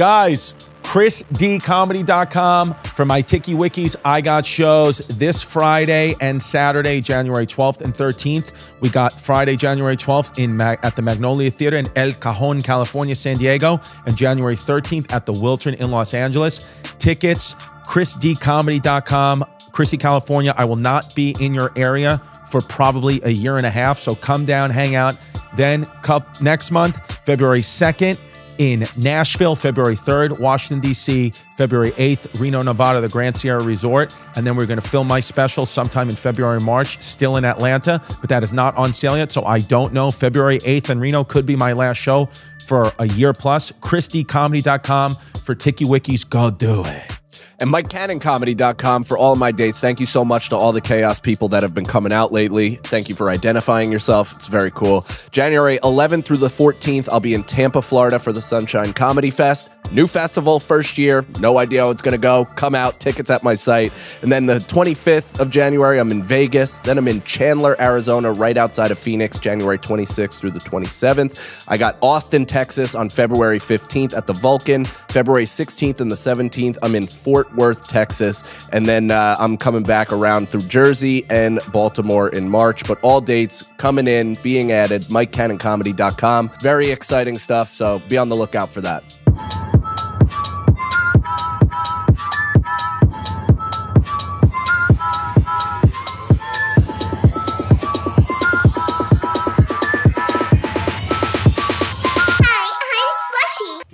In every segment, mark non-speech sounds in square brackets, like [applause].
Guys, ChrisDComedy.com for my Tiki Wikis. I got shows this Friday and Saturday, January 12th and 13th. We got Friday, January 12th in Mag- at the Magnolia Theater in El Cajon, California, San Diego, and January 13th at the Wiltern in Los Angeles. Tickets, ChrisDComedy.com. Chrissy, California. I will not be in your area for probably a year and a half, so come down, hang out. Then cup next month, February 2nd in Nashville, February 3rd, Washington, D.C., February 8th, Reno, Nevada, the Grand Sierra Resort. And then we're going to film my special sometime in February, March, still in Atlanta, but that is not on sale yet. So I don't know. February 8th in Reno could be my last show for a year plus. ChrisDComedy.com for Tiki Wikis. Go do it and MikeCannonComedy.com for all my dates. Thank you so much to all the Chaos people that have been coming out lately. Thank you for identifying yourself. It's very cool. January 11th through the 14th, I'll be in Tampa, Florida for the Sunshine Comedy Fest. New festival, first year. No idea how it's going to go. Come out, tickets at my site. And then the 25th of January, I'm in Vegas. Then I'm in Chandler, Arizona, right outside of Phoenix, January 26th through the 27th. I got Austin, Texas on February 15th at the Vulcan. February 16th and the 17th, I'm in Fort Worth, Texas. And then uh, I'm coming back around through Jersey and Baltimore in March. But all dates coming in, being added, MikeCannonComedy.com. Very exciting stuff. So be on the lookout for that.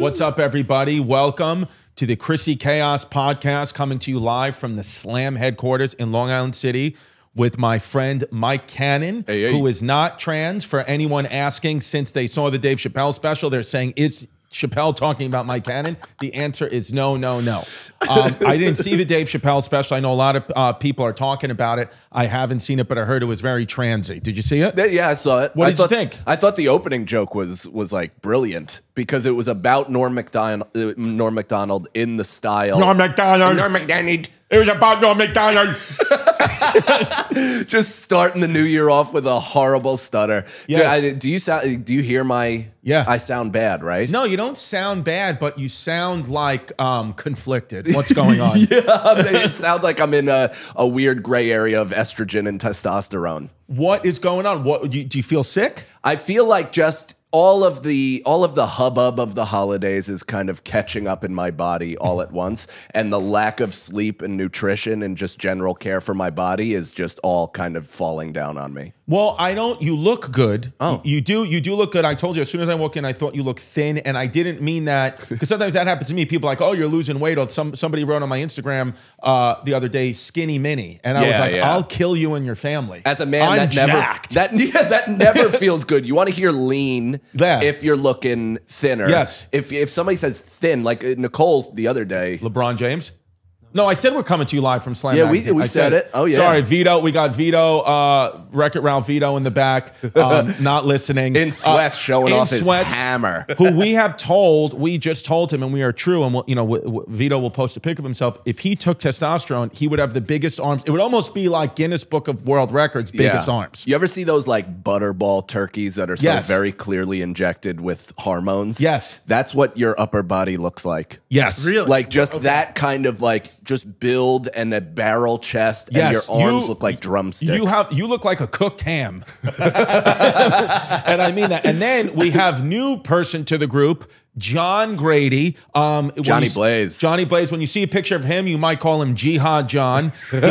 What's up, everybody? Welcome to the Chrissy Chaos podcast coming to you live from the Slam headquarters in Long Island City with my friend Mike Cannon, hey, hey. who is not trans. For anyone asking, since they saw the Dave Chappelle special, they're saying, is Chappelle talking about Mike Cannon? The answer is no, no, no. Um, I didn't see the Dave Chappelle special. I know a lot of uh, people are talking about it. I haven't seen it, but I heard it was very transy. Did you see it? Yeah, I saw it. What I did thought, you think? I thought the opening joke was was like brilliant because it was about Norm Macdonald, uh, Norm Macdonald in the style. Norm Macdonald. Norm Macdonald. It was about Norm Macdonald. [laughs] Just starting the new year off with a horrible stutter. Yes. Do, I, do you sound? Do you hear my? Yeah. I sound bad, right? no, you don't sound bad, but you sound like um, conflicted. What's going on? [laughs] Yeah, it sounds like I'm in a, a weird gray area of estrogen and testosterone. What is going on? What do you, do you feel sick? I feel like just all of the all of the hubbub of the holidays is kind of catching up in my body all at once and the lack of sleep and nutrition and just general care for my body is just all kind of falling down on me. Well, I don't. You look good. Oh. you do. You do look good. I told you as soon as I walked in, I thought you looked thin, and I didn't mean that because sometimes that happens to me. People are like, oh, you're losing weight. Or some somebody wrote on my Instagram uh, the other day, skinny mini, and I was like, yeah. I'll kill you and your family. As a man I'm that never [laughs] that yeah, that never feels good. You want to hear lean Yeah. if you're looking thinner. Yes. If if somebody says thin, like uh, Nicole the other day, LeBron James. No, I said we're coming to you live from Slam. Yeah, we- Magazine. we I said it. Oh, yeah. Sorry, Vito. We got Vito, uh, Wreck It Ralph Vito in the back, um, [laughs] not listening. in sweats Uh, showing in off his sweats. hammer. who we have told, we just told him, and we are true. And we'll, you know, w- w- Vito will post a pic of himself. If he took testosterone, he would have the biggest arms. It would almost be like Guinness Book of World Records, biggest Yeah. arms. You ever see those like butterball turkeys that are so Yes. very clearly injected with hormones? Yes. That's what your upper body looks like. Yes, Really? Like just that kind of like just build and a barrel chest and your arms you- look like drumsticks. You have you look like a cooked ham, [laughs] and I mean that. And then we have new person to the group, John Grady. Um, Johnny you Blaze. Johnny Blaze. When you see a picture of him, you might call him Jihad John. He, [laughs] he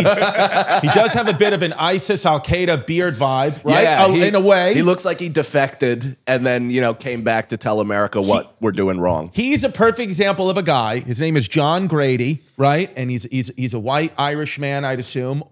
does have a bit of an ISIS Al Qaeda beard vibe, right? Yeah, Uh, he- in a way, He looks like he defected and then, you know, came back to tell America what we're doing wrong. He's a perfect example of a guy. His name is John Grady, right? And he's he's he's a white Irish man, I'd assume.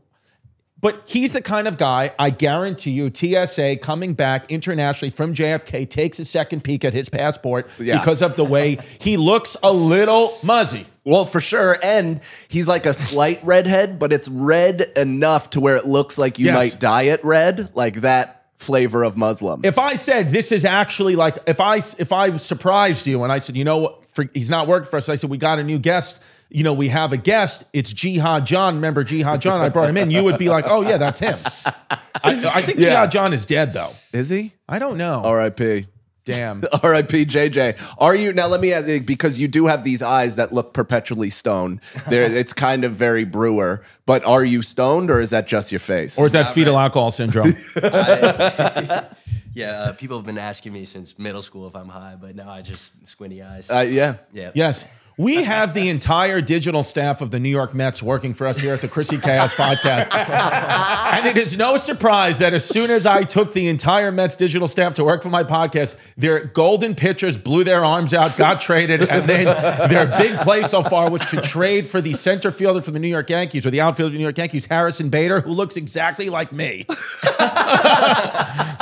But he's the kind of guy, I guarantee you, TSA coming back internationally from JFK takes a second peek at his passport Yeah. because of the way he looks a little muzzy. Well, for sure. And he's like a slight redhead, but it's red enough to where it looks like you Yes. might dye it red, like that flavor of Muslim. If I said this is actually like if I if I surprised you and I said, you know what, for, he's not working for us. I said we got a new guest. You know, we have a guest. It's Jihad John. Remember Jihad John? I brought him in. You would be like, oh yeah, that's him. I, I think Yeah. Jihad John is dead though. Is he? I don't know. R.I.P. Damn. [laughs] R.I.P. JJ. Are you now? Let me ask you because you do have these eyes that look perpetually stoned. There, [laughs] it's kind of very brewer. But are you stoned, or is that just your face? Or is that fetal alcohol syndrome? [laughs] Yeah, uh, people have been asking me since middle school if I'm high, but now I just squinty eyes. uh, yeah. yeah. yes. We have the entire digital staff of the New York Mets working for us here at the Chrissy Chaos [laughs] podcast. and it is no surprise that as soon as I took the entire Mets digital staff to work for my podcast, their golden pitchers blew their arms out, got traded, and then their big play so far was to trade for the center fielder for the New York Yankees or the outfielder of the New York Yankees, Harrison Bader, who looks exactly like me. [laughs]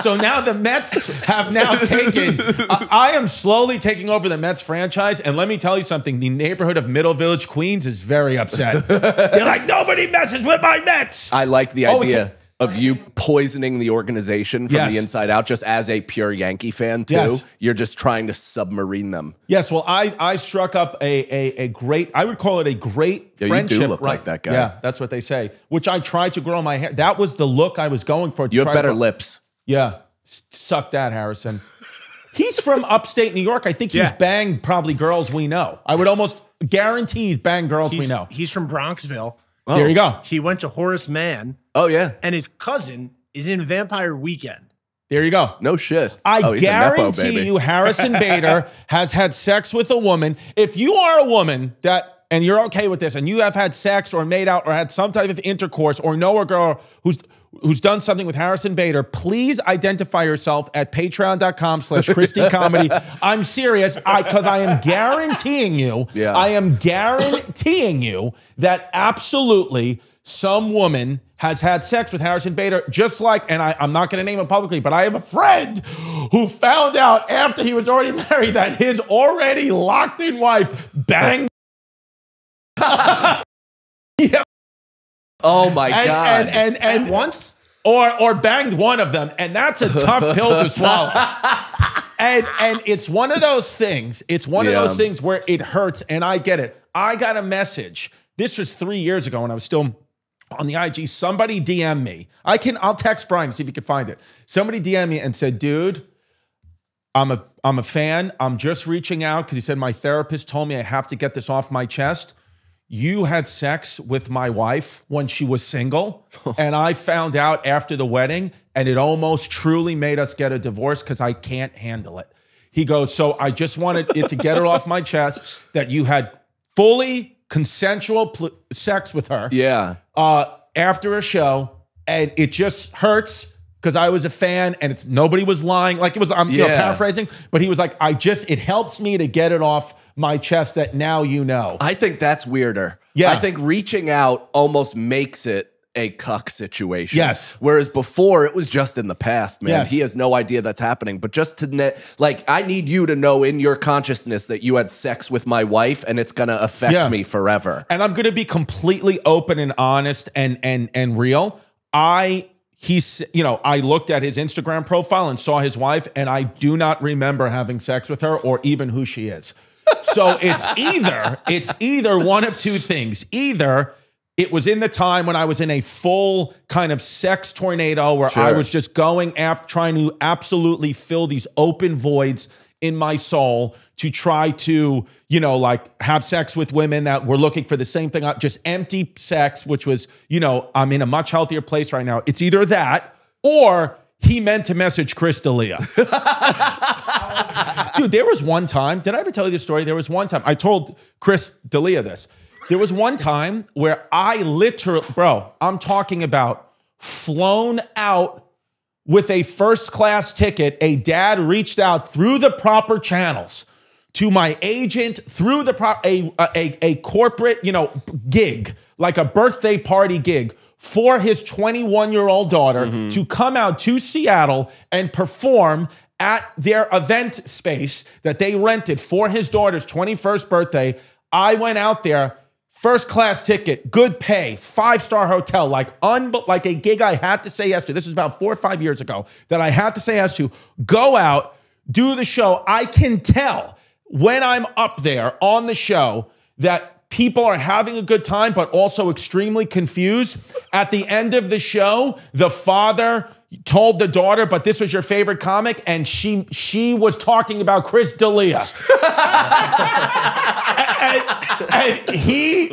So now the Mets have now taken. I, I am slowly taking over the Mets franchise, and let me tell you something: the neighborhood of Middle Village, Queens, is very upset. [laughs] They're like, nobody messes with my Mets. I like the Oh, idea okay. of you poisoning the organization from Yes. the inside out, just as a pure Yankee fan too. Yes. You're just trying to submarine them. Yes, well, I I struck up a a, a great. I would call it a great Yeah, you do friendship. look like that guy. Yeah, that's what they say. Which I tried to grow my hair. That was the look I was going for. to You try have better lips. Yeah, suck that, Harrison. He's from upstate New York. I think he's Yeah. banged probably girls we know. I would almost guarantee he's banged girls we know. he's from Bronxville. Oh. There you go. He went to Horace Mann, Oh yeah. and his cousin is in Vampire Weekend. There you go. No shit. I oh, he's Nepo guarantee you, Harrison Bader [laughs] has had sex with a woman. If you are a woman that, and you're okay with this, and you have had sex or made out or had some type of intercourse or know a girl who's who's done something with Harrison Bader, please identify yourself at patreon.com slash ChrisDComedy. [laughs] I'm serious, I because I am guaranteeing you, Yeah. I am guaranteeing you that absolutely some woman has had sex with Harrison Bader, just like, and I, I'm not going to name it publicly, but I have a friend who found out after he was already [laughs] married that his already locked in wife banged. Oh my And, god. and, and, and, At once? or or banged one of them, and that's a tough pill to [laughs] swallow. And and it's one of those things. It's one of those things where it hurts, and I get it. I got a message. This was three years ago when I was still on the IG. Somebody DM me. I can. I'll text Brian to see if he can find it. Somebody DM me and said, "Dude, I'm a I'm a fan. I'm just reaching out because he said my therapist told me I have to get this off my chest. You had sex with my wife when she was single, [laughs] and I found out after the wedding, and it almost truly made us get a divorce because I can't handle it. He goes, so I just wanted it to get it off my chest [laughs] that you had fully consensual sex with her yeah. uh, after a show, and it just hurts because I was a fan, and it's nobody was lying. Like it was, I'm you know, paraphrasing, but he was like, I just it helps me to get it off my chest that now you know. I think that's weirder. Yeah. I think reaching out almost makes it a cuck situation. Yes. Whereas before it was just in the past, man. Yes. He has no idea that's happening. But just to like, I need you to know in your consciousness that you had sex with my wife and it's gonna affect Yeah. me forever. and I'm going to be completely open and honest and and and real. I he's you know I looked at his Instagram profile and saw his wife, and I do not remember having sex with her or even who she is. So it's either it's either one of two things. Either it was in the time when I was in a full kind of sex tornado where I was just going after trying to absolutely fill these open voids in my soul to try to, you know, like have sex with women that were looking for the same thing, uh, just empty sex, which was, you know, I'm in a much healthier place right now. It's either that or he meant to message Chris D'Elia. [laughs] Dude, there was one time, did I ever tell you this story? There was one time, I told Chris D'Elia this. There was one time where I literally, bro, I'm talking about flown out with a first class ticket. A dad reached out through the proper channels to my agent through the pro- a, a a corporate, you know, gig, like a birthday party gig for his 21 year old daughter mm-hmm. to come out to Seattle and perform at their event space that they rented for his daughter's 21st birthday. I went out there First class ticket, good pay, five star hotel, like un- like a gig I had to say yes to. This was about four or five years ago that I had to say yes to. Go out, do the show. I can tell when I'm up there on the show that people are having a good time, but also extremely confused. At the end of the show, the father told the daughter, but this was your favorite comic, and she she was talking about Chris D'Elia. [laughs] and, and he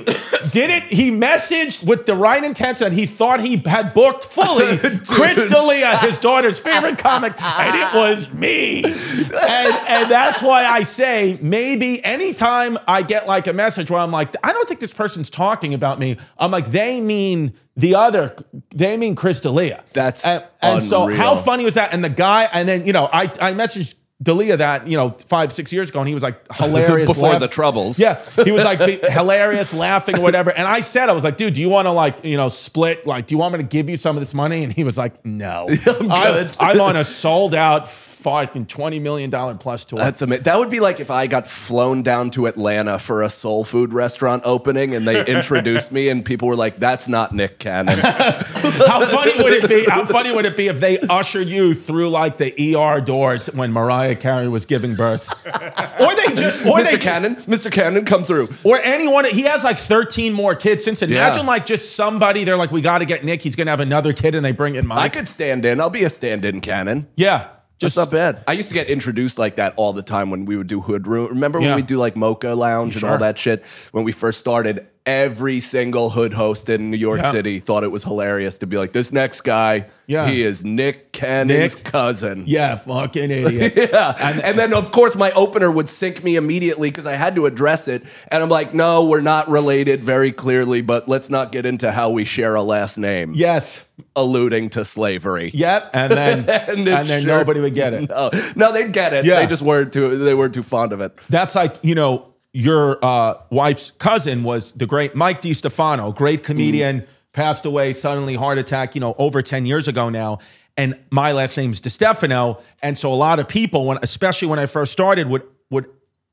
did it. He messaged with the right intent, and he thought he had booked fully [laughs] Chris D'Elia, his daughter's favorite comic, and it was me. And, and that's why I say maybe anytime I get like a message where I'm like, I don't think this person's talking about me. I'm like, they mean the other, they mean Chris D'Elia. That's and, and so how funny was that? And the guy, and then you know, I I messaged. D'Elia that you know five six years ago and he was like [laughs] hilarious Before laugh- the troubles. yeah he was like [laughs] hilarious laughing or whatever and I said I was like dude do you want to like you know split like do you want me to give you some of this money and he was like no [laughs] I'm good. I, am on a sold out fucking twenty million dollar plus tour That's amazing. That would be like if I got flown down to Atlanta for a soul food restaurant opening and they [laughs] introduced me and people were like, that's not Nick Cannon. [laughs] How funny would it be? How funny would it be if they ushered you through like the ER doors when Mariah Carey was giving birth, [laughs] or they just, or they Mr. Cannon, Mr. Cannon, come through. or anyone. He has like 13 more kids since. then. Yeah. Imagine like just somebody. They're like, we got to get Nick. He's gonna have another kid, and they bring in Mike. I could stand in. I'll be a stand-in Cannon. yeah, Just just not bad. I used to get introduced like that all the time when we would do Hood Room. Remember when Yeah. we do like Mocha Lounge and all Sure. that shit? When we first started, every single Hood host in New York Yeah. City thought it was hilarious to be like, this next guy, Yeah. he is Nick Cannon's Nick? cousin. Yeah, fucking idiot. [laughs] Yeah. And, then, of course, my opener would sink me immediately because I had to address it. And I'm like, no, we're not related very clearly, but let's not get into how we share a last name, yes. alluding to slavery. Yep. And then [laughs] and, then sure- nobody would get it. [laughs] No, no, they'd get it. Yeah. They just weren't too. They weren't too fond of it. That's like, you know, your uh, wife's cousin was the great Mike DeStefano, great comedian, passed away suddenly, heart attack, you know, over 10 years ago now. And my last name's DiStefano. And so a lot of people, when especially when I first started, would would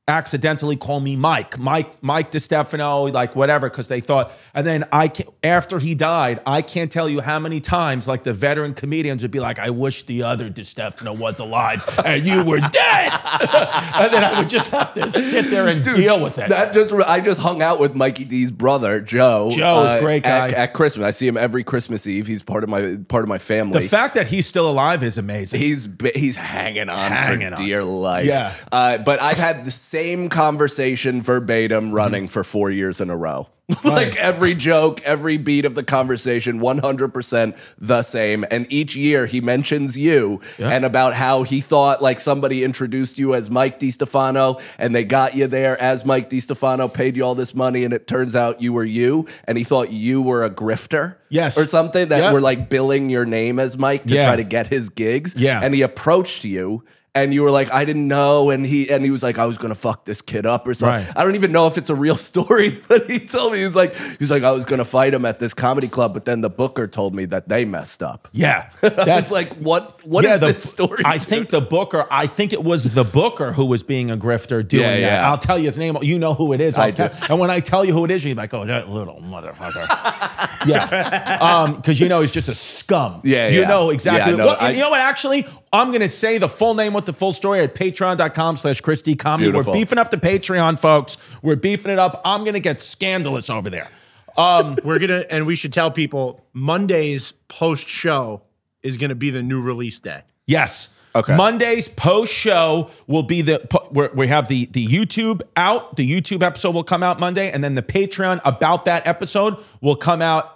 accidentally call me Mike, Mike, Mike DeStefano, like whatever, because they thought. And then I, can, after he died, I can't tell you how many times, like the veteran comedians would be like, "I wish the other DiStefano was alive and you were dead," [laughs] and then I would just have to sit there and deal with it. That just I just hung out with Mikey D's brother Joe. Joe Joe's a great at, guy. at Christmas. I see him every Christmas Eve. He's part of my part of my family. the fact that he's still alive is amazing. He's he's hanging on Hanging for on. dear life. Yeah. Uh, but I've had the same conversation verbatim running for four years in a row. [laughs] like every joke, every beat of the conversation, 100% the same. And each year he mentions you and about how he thought like somebody introduced you as Mike DeStefano and they got you there as Mike DeStefano, paid you all this money, and it turns out you were you. And he thought you were a grifter. Yes. Or something that were like billing your name as Mike to Yeah. try to get his gigs. Yeah. And he approached you and you were like, I didn't know. And he and he was like, I was gonna fuck this kid up or something. Right. I don't even know if it's a real [laughs] story, but he told me he's like, he's like, I was gonna fight him at this comedy club, but then the booker told me that they messed up. yeah, [laughs] That's like, what what is the- this story? I think the booker. I think it was the booker who was being a grifter doing Yeah, that. yeah. I'll tell you his name. You know who it is. I'll I do. And when I tell you who it is, you're like, "Oh, that little motherfucker." yeah, um, because you know he's just a scum. Yeah, you yeah. know exactly. Yeah, no, I- you know what? Actually, I'm gonna say the full name with the full story at Patreon.com/slash ChrisDComedy. Beautiful. We're beefing up the Patreon, folks. We're beefing it up. I'm gonna get scandalous over there. Um, [laughs] We're gonna and we should tell people Monday's post show is gonna be the new release day. Yes. Okay. Monday's post show will be the po- where we have the the YouTube out. The YouTube episode will come out Monday, and then the Patreon about that episode will come out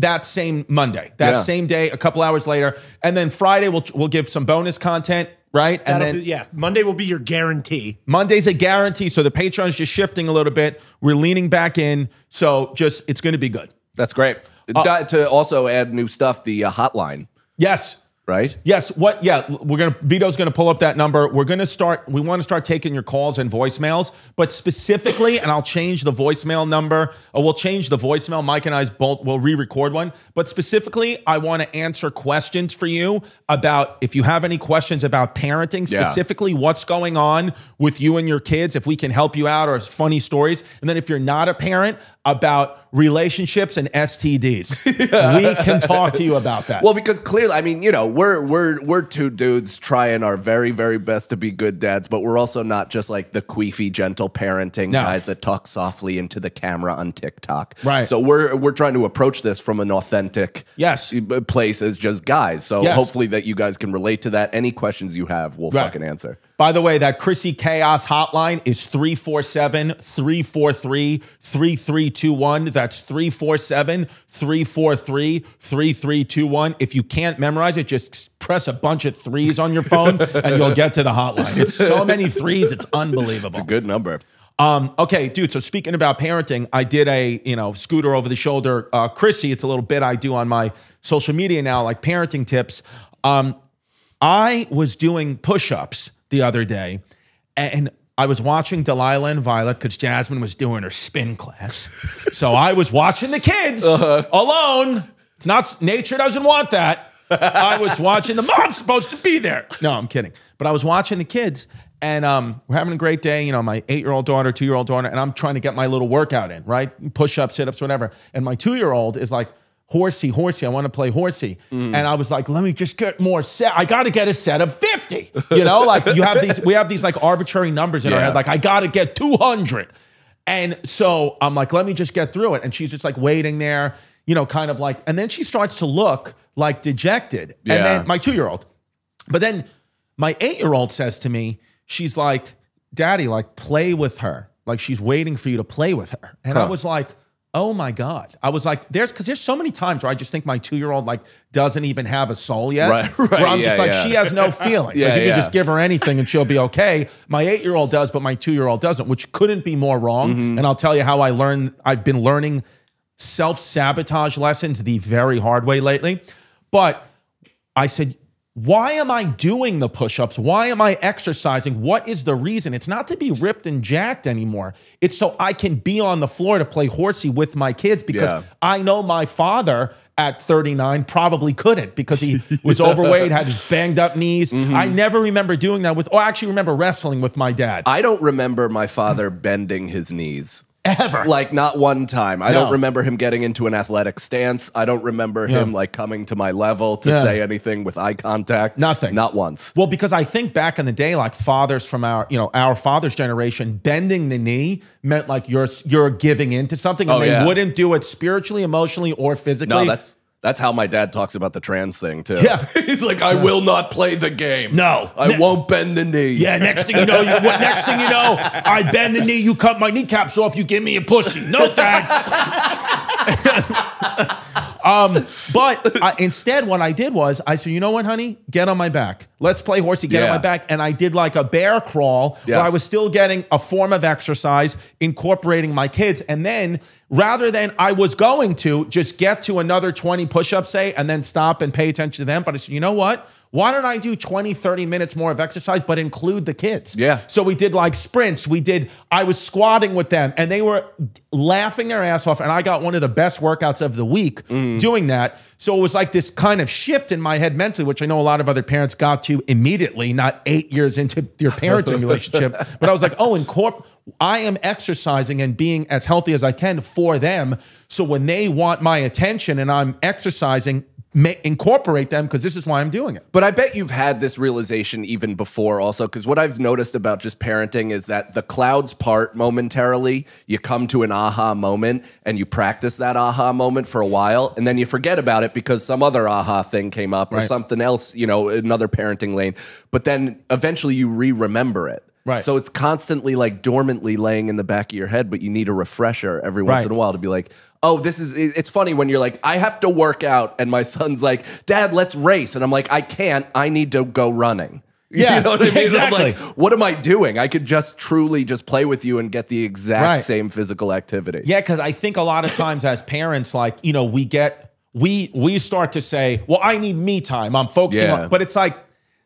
that same Monday, that Yeah. same day, a couple hours later, and then Friday we'll we'll give some bonus content, right? And That'll then be- yeah, Monday will be your guarantee. Monday's a guarantee. So the Patreon's just shifting a little bit. We're leaning back in, so just it's going to be good. That's great. Uh, to also add new stuff, the uh, hotline, Yes. Right? Yes. What? Yeah. We're gonna. Vito's gonna pull up that number. We're gonna start. We want to start taking your calls and voicemails, but specifically, and I'll change the voicemail number. Or we'll change the voicemail. Mike and I's both will re-record one. But specifically, I want to answer questions for you about if you have any questions about parenting, Yeah. specifically what's going on with you and your kids. If we can help you out, or funny stories, and then if you're not a parent, about relationships and STDs. [laughs] we can talk to you about that. Well, because clearly, I mean, you know, we're we're we're two dudes trying our very very best to be good dads, but we're also not just like the queefy, gentle parenting No. guys that talk softly into the camera on TikTok. Right. So we're we're trying to approach this from an authentic Yes. uh, place as just guys. So Yes. hopefully that you guys can relate to that. Any questions you have, we'll Right. fucking answer. By the way, that Chrissy Chaos hotline is 347 343 3321. That's 347 343 3321. If you can't memorize it, just press a bunch of threes on your phone [laughs] and you'll get to the hotline. It's so many threes, it's unbelievable. It's a good number. Um, okay, dude. So speaking about parenting, I did a you know scooter over the shoulder. Uh, Chrissy, it's a little bit I do on my social media now, like parenting tips. Um, I was doing push-ups the other day, and I was watching Delilah and Violet because Jasmine was doing her spin class. [laughs] so I was watching the kids alone. It's not nature doesn't want that. I was watching the mom's supposed to be there. No, I'm kidding. But I was watching the kids and um, we're having a great day. You know, my eight year old daughter, two year old daughter, and I'm trying to get my little workout in, right? Push ups, sit ups, whatever. And my two year old is like, horsey, horsey, I want to play horsey. Mm. And I was like, let me just get more set. I got to get a set of 50. You know, like you have these, we have these like arbitrary numbers in our head. Like, I got to get 200. And so I'm like, let me just get through it. And she's just like waiting there, you know, kind of like, and then she starts to look like dejected. Yeah. And then my two year old. But then my eight year old says to me, she's like, Daddy, like, play with her. Like, she's waiting for you to play with her. And I was like, Oh my God. I was like, there's because there's so many times where I just think my two year old like doesn't even have a soul yet. Right, right, [laughs] Where I'm just like, yeah. she has no feelings. [laughs] Yeah, like you yeah. can just give her anything and she'll be okay. My eight year old does, but my two year old doesn't, which couldn't be more wrong. Mm-hmm. And I'll tell you how I learned, I've been learning self sabotage lessons the very hard way lately. But I said, why am I doing the push ups? Why am I exercising? What is the reason? It's not to be ripped and jacked anymore. It's so I can be on the floor to play horsey with my kids because Yeah. I know my father at 39 probably couldn't because he was [laughs] overweight, had his banged up knees. Mm-hmm. I never remember doing that with, oh, I actually remember wrestling with my dad. I don't remember my father bending his knees. Ever. Like not one time. I No. don't remember him getting into an athletic stance. I don't remember Yeah. him like coming to my level to Yeah. say anything with eye contact. Nothing. Not once. Well, because I think back in the day, like fathers from our, you know, our father's generation, bending the knee meant like you're you're giving in to something, and Oh, they yeah. wouldn't do it spiritually, emotionally, or physically. No, that's that's how my dad talks about the trans thing too. Yeah. [laughs] He's like, I will not play the game. No. I Ne- won't bend the knee. yeah. Next thing you know, you, what, next thing you know, I bend the knee, you cut my kneecaps off, you give me a pussy. No thanks. [laughs] um, but I, instead, what I did was I said, you know what, honey, get on my back. Let's play horsey. Get on my back, and I did like a bear crawl where Yes. I was still getting a form of exercise, incorporating my kids, and then. Rather than I was going to just get to another 20 push-ups, say, and then stop and pay attention to them. But I said, you know what? Why don't I do 20, 30 minutes more of exercise, but include the kids? Yeah. So we did like sprints. We did, I was squatting with them and they were laughing their ass off. And I got one of the best workouts of the week mm. doing that. So it was like this kind of shift in my head mentally, which I know a lot of other parents got to immediately, not eight years into your parenting [laughs] relationship. But I was like, oh, incorp- I am exercising and being as healthy as I can for them. So when they want my attention and I'm exercising, incorporate them because this is why I'm doing it. But I bet you've had this realization even before, also, because what I've noticed about just parenting is that the clouds part momentarily. You come to an aha moment and you practice that aha moment for a while, and then you forget about it because some other aha thing came up or something else, you know, another parenting lane. But then eventually you re remember it. Right. So it's constantly like dormantly laying in the back of your head, but you need a refresher every once Right. in a while to be like, oh, this is, it's funny when you're like, I have to work out. And my son's like, Dad, let's race. And I'm like, I can't. I need to go running. [laughs] Yeah, you know what I mean? exactly. I'm like, what am I doing? I could just truly just play with you and get the exact Right. same physical activity. Yeah, because I think a lot of times as parents, like, you know, we get we we start to say, well, I need me time. I'm focusing Yeah. on but it's like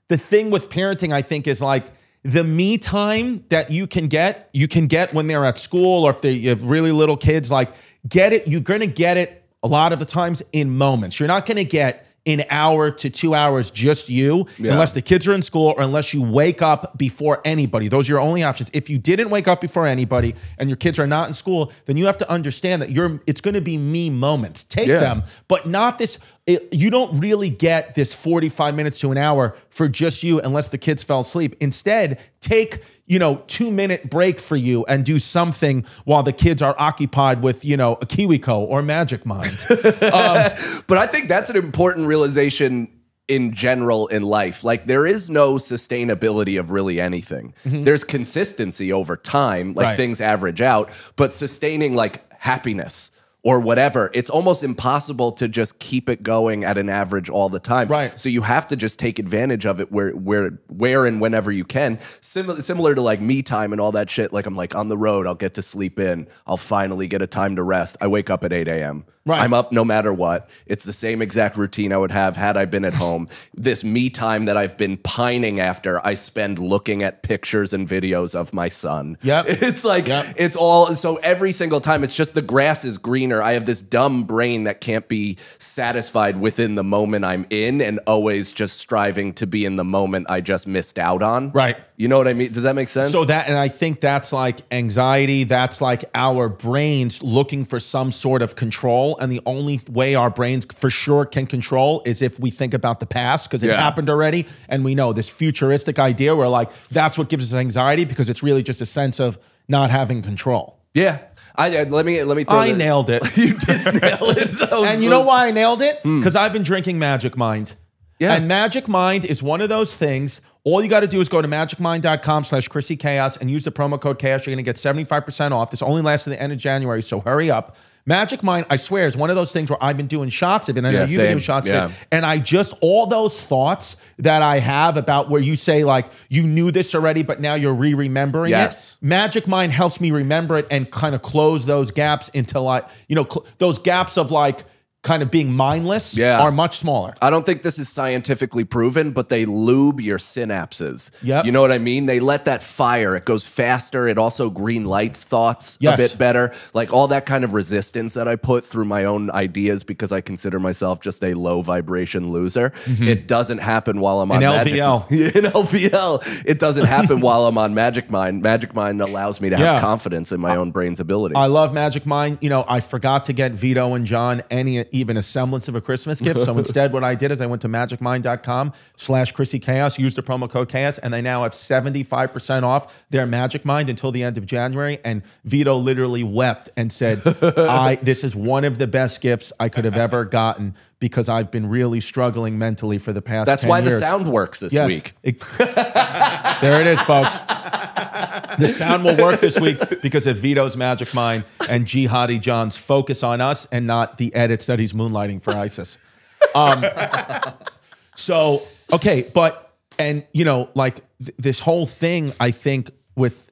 the thing with parenting, I think, is like the me time that you can get, you can get when they're at school or if they have really little kids, like get it, you're gonna get it a lot of the times in moments. You're not gonna get an hour to two hours just you, unless the kids are in school or unless you wake up before anybody. Those are your only options. If you didn't wake up before anybody and your kids are not in school, then you have to understand that you're it's going to be me moments. Take Yeah. them, but not this. It, you don't really get this 45 minutes to an hour for just you unless the kids fell asleep. Instead, take you know two minute break for you and do something while the kids are occupied with you know a KiwiCo or Magic Mind. [laughs] Um, but I think that's an important realization in general in life. Like there is no sustainability of really anything. Mm-hmm. There's consistency over time, like Right. things average out, but sustaining like happiness or whatever, it's almost impossible to just keep it going at an average all the time. Right. So you have to just take advantage of it where where where and whenever you can. Similar similar to like me time and all that shit. Like I'm like on the road, I'll get to sleep in. I'll finally get a time to rest. I wake up at 8 a.m. Right. I'm up no matter what. It's the same exact routine I would have had I been at home. this me time that I've been pining after, I spend looking at pictures and videos of my son. Yep. [laughs] It's like Yep. it's all so every single time it's just the grass is greener. I have this dumb brain that can't be satisfied within the moment I'm in and always just striving to be in the moment I just missed out on. Right. You know what I mean? Does that make sense? So that, and I think that's like anxiety. That's like our brains looking for some sort of control. And the only way our brains for sure can control is if we think about the past because it Yeah. happened already. And we know this futuristic idea where like that's what gives us anxiety because it's really just a sense of not having control. yeah. I, I- let me let me throw I the- nailed it. [laughs] You did nail it. Was- And you know why I nailed it? Because I've been drinking Magic Mind. Hmm. Yeah. And Magic Mind is one of those things. All you got to do is go to magicmind.com slash Chrissy Chaos and use the promo code Chaos. You're going to get 75% off. This only lasts to the end of January, so hurry up. Magic Mind, I swear, is one of those things where I've been doing shots of it. And I know Yeah, you've been doing shots Yeah. of it. And I just, all those thoughts that I have about where you say, like, you knew this already, but now you're re remembering Yes. it. Magic Mind helps me remember it and kind of close those gaps until I, you know, cl- those gaps of like kind of being mindless Yeah. are much smaller. I don't think this is scientifically proven, but they lube your synapses. Yep. You know what I mean? They let that fire. It goes faster. It also green lights thoughts Yes. a bit better. Like all that kind of resistance that I put through my own ideas because I consider myself just a low vibration loser. Mm-hmm. It doesn't happen while I'm on In Magic- LVL. in LVL. It doesn't happen while I'm on Magic Mind. Magic Mind allows me to have Yeah. confidence in my own brain's ability. I love Magic Mind. You know, I forgot to get Vito and John any even a semblance of a Christmas gift. So instead, what I did is I went to magicmind.com slash Chrissy Chaos, used the promo code Chaos, and they now have 75% off their Magic Mind until the end of January. And Vito literally wept and said, [laughs] I this is one of the best gifts I could have ever gotten because I've been really struggling mentally for the past That's 10 why the sound works this Yes. week. It- [laughs] there it is, folks. [laughs] The sound will work this week because of Vito's Magic Mind and Jihadi John's focus on us and not the edits that he's moonlighting for ISIS. Um, so, okay, but, and, you know, like th- this whole thing, I think, with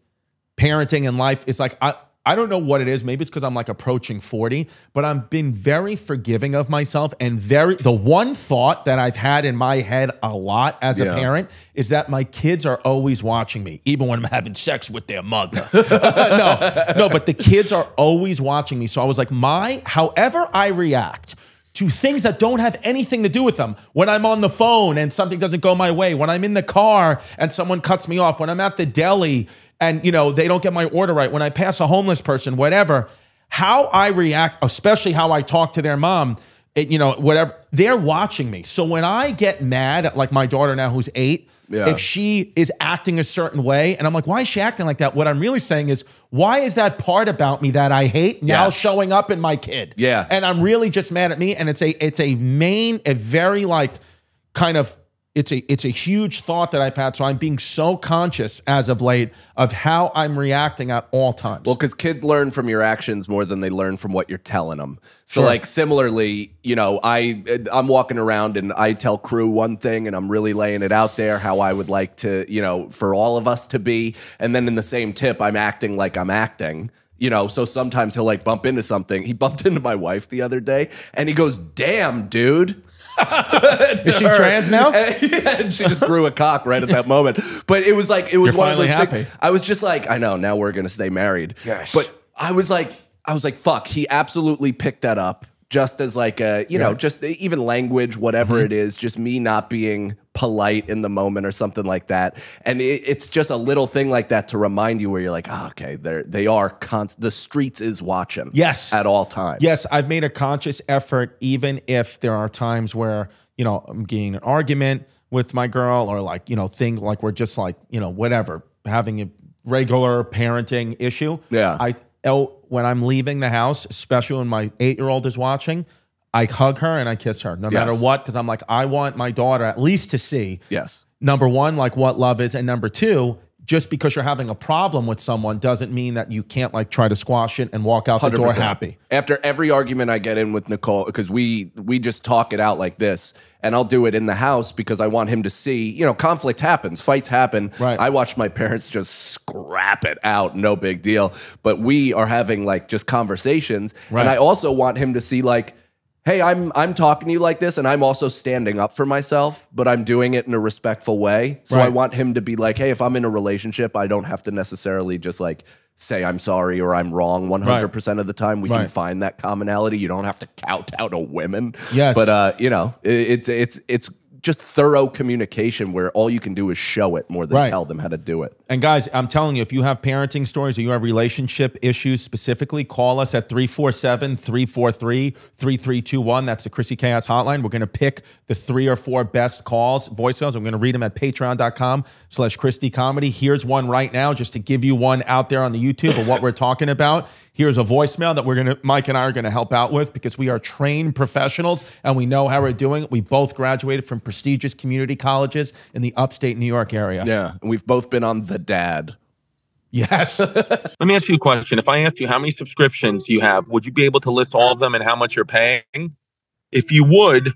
parenting and life, it's like, I, I don't know what it is. Maybe it's because I'm like approaching 40, but I've been very forgiving of myself and very, the one thought that I've had in my head a lot as a parent is that my kids are always watching me, even when I'm having sex with their mother. [laughs] no, no, but the kids are always watching me. So I was like, my, however I react to things that don't have anything to do with them. When I'm on the phone and something doesn't go my way, when I'm in the car and someone cuts me off, when I'm at the deli and you know they don't get my order right, when I pass a homeless person, whatever, how I react, especially how I talk to their mom, it, you know, whatever, they're watching me. So when I get mad at like my daughter now who's 8, Yeah. if she is acting a certain way and I'm like, why is she acting like that? What I'm really saying is, why is that part about me that I hate now Yes. showing up in my kid? Yeah. And I'm really just mad at me. And it's a it's a main, a very like kind of it's a it's a huge thought that I've had. So I'm being so conscious as of late of how I'm reacting at all times. Well, because kids learn from your actions more than they learn from what you're telling them. So, Sure. like similarly, you know, I uh, I'm walking around and I tell crew one thing, and I'm really laying it out there how I would like to, you know, for all of us to be, and then in the same tip, I'm acting like I'm acting. You know, so sometimes he'll like bump into something. He bumped [laughs] into my wife the other day, and he goes, "Damn, dude." [laughs] is she trans now? [laughs] yeah, and she just grew a cock right at that moment. But it was like it was You're one of those finally things- happy. I was just like, I know now we're gonna stay married. Yes. But I was like, I was like, fuck. He absolutely picked that up just as like a you know just even language whatever Mm-hmm. it is just me not being polite in the moment or something like that and it, it's just a little thing like that to remind you where you're like oh, okay they're they are const- the streets is watching Yes. at all times Yes, I've made a conscious effort, even if there are times where, you know, I'm getting an argument with my girl or like, you know, thing like we're just like, you know, whatever, having a regular parenting issue. Yeah. I oh, when I'm leaving the house, especially when my eight year old is watching, I hug her and I kiss her no matter what. Cause I'm like, I want my daughter at least to see yes number one, like what love is, and number two, just because you're having a problem with someone doesn't mean that you can't like try to squash it and walk out the door happy. After every argument I get in with Nicole, because we we just talk it out like this, and I'll do it in the house because I want him to see. You know, conflict happens, fights happen. Right. I watch my parents just scrap it out, no big deal. But we are having like just conversations, Right. and I also want him to see like. Hey, I'm I'm talking to you like this, and I'm also standing up for myself, but I'm doing it in a respectful way. So I want him to be like, hey, if I'm in a relationship, I don't have to necessarily just like say I'm sorry or I'm wrong 100 percent of the time. We can find that commonality. You don't have to kowtow to women. Yes. but uh, you know, it, it's it's it's just thorough communication where all you can do is show it more than Right. tell them how to do it. And guys, I'm telling you, if you have parenting stories or you have relationship issues specifically, call us at 347 343 3321. That's the Chrissy Chaos hotline. We're going to pick the three or four best calls, voicemails. I'm going to read them at patreon.com slash ChrisDComedy. Here's one right now just to give you one out there on the YouTube of what we're talking about. Here's a voicemail that we're going to, Mike and I are going to help out with because we are trained professionals and we know how we're doing. We both graduated from prestigious community colleges in the upstate New York area. Yeah, and we've both been on the dad. Yes. [laughs] Let me ask you a question. If I asked you how many subscriptions you have, would you be able to list all of them and how much you're paying? If you would,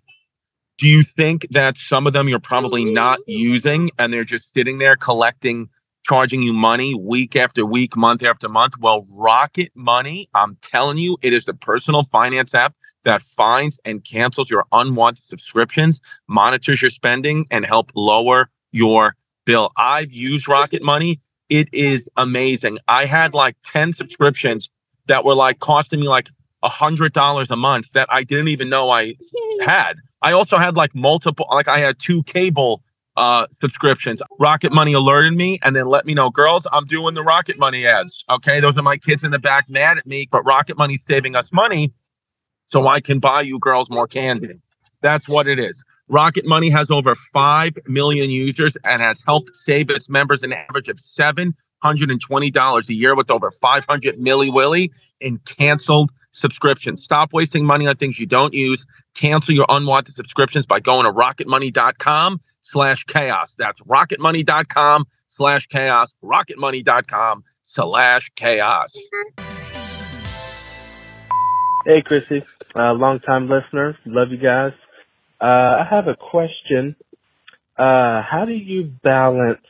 do you think that some of them you're probably not using and they're just sitting there collecting, charging you money week after week, month after month? Well, Rocket Money, I'm telling you, it is the personal finance app that finds and cancels your unwanted subscriptions, monitors your spending, and help lower your bill. I've used Rocket Money. It is amazing. I had like 10 subscriptions that were like costing me like a hundred dollars a month that I didn't even know I had. I also had like multiple, like I had two cable uh subscriptions. Rocket Money alerted me and then let me know, girls, I'm doing the Rocket Money ads. Okay. Those are my kids in the back mad at me, but Rocket Money's saving us money so I can buy you girls more candy. That's what it is. Rocket Money has over 5 million users and has helped save its members an average of $720 a year with over 500 milli willy in canceled subscriptions. Stop wasting money on things you don't use. Cancel your unwanted subscriptions by going to rocketmoney.com slash chaos. That's rocketmoney.com slash chaos. Rocketmoney.com slash chaos. Hey, Chrissy. Uh, long time listener. Love you guys. Uh, I have a question. Uh, how do you balance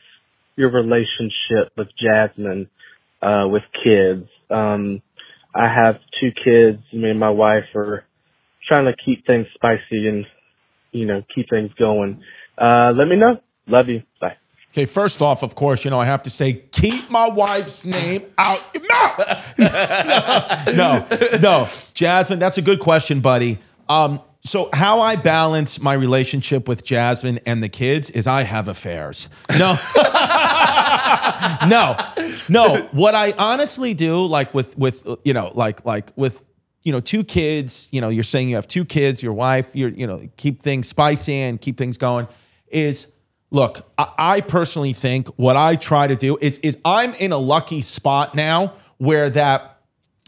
your relationship with Jasmine, uh, with kids? Um, I have two kids. Me and my wife are trying to keep things spicy and, you know, keep things going. Uh, let me know. Love you. Bye. Okay, first off, of course, you know, I have to say, keep my wife's name out your mouth. no, [laughs] no, no. Jasmine, that's a good question, buddy. Um, so how I balance my relationship with Jasmine and the kids is I have affairs. No. [laughs] no. No. What I honestly do, like with with you know, like like with you know, two kids, you know, you're saying you have two kids, your wife, you're, you know, keep things spicy and keep things going, is look, I, I personally think what I try to do is is I'm in a lucky spot now where that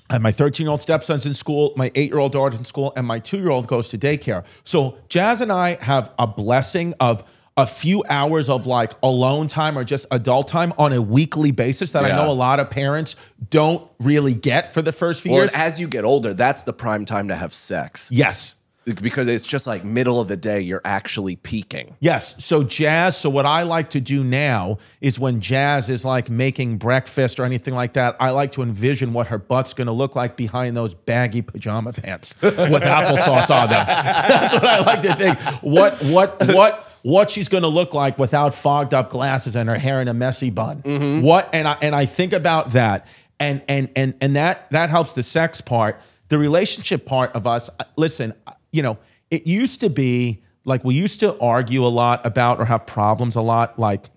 I my 13 year old stepson's in school, my eight year old daughter's in school, and my two year old goes to daycare. So Jazz and I have a blessing of a few hours of like alone time or just adult time on a weekly basis that I know a lot of parents don't really get for the first few Well, years. as you get older, that's the prime time to have sex yes. Because it's just like middle of the day. You're actually peaking. Yes. So Jazz, so what I like to do now is when Jazz is like making breakfast or anything like that, I like to envision what her butt's gonna look like behind those baggy pajama pants [laughs] with applesauce on them. [laughs] That's what I like to think. What what what what she's gonna look like without fogged up glasses and her hair in a messy bun. Mm-hmm. What and I and I think about that and and and and that that helps the sex part the relationship part of us, listen, you know, it used to be like we used to argue a lot about or have problems a lot like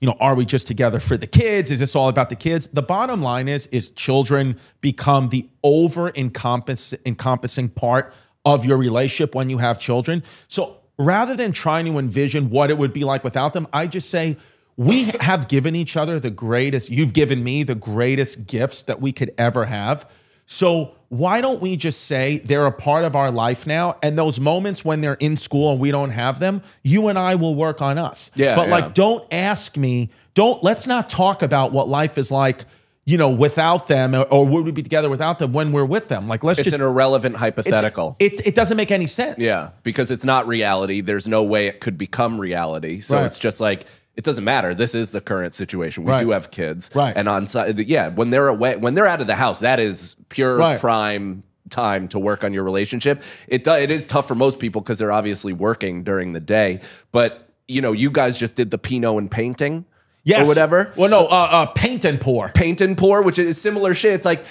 you know, are we just together for the kids? Is this all about the kids? The bottom line is, is children become the over encompassing part of your relationship when you have children. So rather than trying to envision what it would be like without them, I just say, we have given each other the greatest, you've given me the greatest gifts that we could ever have. So why don't we just say they're a part of our life now? And those moments when they're in school and we don't have them, you and I will work on us. Yeah. But yeah. like, don't ask me, don't, let's not talk about what life is like, you know, without them or, or would we be together without them when we're with them? Like, let's it's just, an irrelevant hypothetical. It, it doesn't make any sense. Yeah, because it's not reality. There's no way it could become reality. So Right. it's just like it doesn't matter. This is the current situation. We Right. do have kids, Right. And on side, yeah, when they're away, when they're out of the house, that is pure Right. prime time to work on your relationship. It do, it is tough for most people because they're obviously working during the day. But you know, you guys just did the Pinot and painting, Yes. or whatever. Well, no, uh, uh, paint and pour. paint and pour, which is similar shit. It's like,